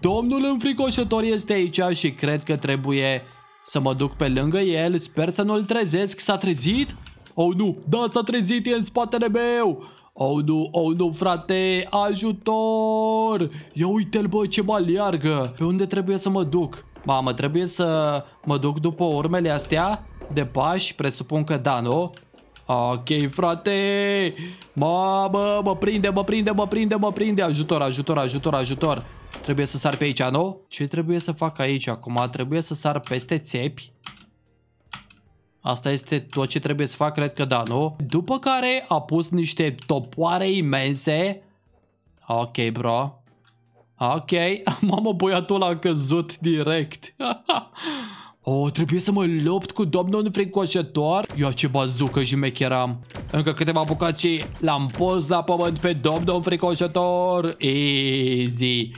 Domnul înfricoșător este aici și cred că trebuie să mă duc pe lângă el. Sper să nu-l trezesc. S-a trezit? Oh, nu! Da, s-a trezit, e în spatele meu! Oh, nu! Oh, nu, frate! Ajutor! Ia uite-l, bă, ce mă leargă! Pe unde trebuie să mă duc? Mamă, trebuie să mă duc după urmele astea de pași? Presupun că da, nu? Ok, frate! Mamă, mă prinde, mă prinde, mă prinde, mă prinde! Ajutor, ajutor, ajutor, ajutor! Trebuie să sar pe aici, nu? Ce trebuie să fac aici acum? Trebuie să sar peste țepi? Asta este tot ce trebuie să fac, cred că da, nu? După care a pus niște topoare imense. Ok, bro. Ok. Mamă, băiatul a căzut direct. Oh, trebuie să mă lupt cu domnul înfricoșător? Ia ce bazucă mecheram. Încă câteva bucăți și l-am pus la pământ pe domnul înfricoșător. Easy.